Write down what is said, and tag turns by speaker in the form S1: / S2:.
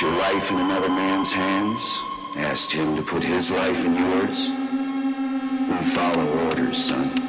S1: your life in another man's hands? Asked him to put his life in yours? We follow orders, son.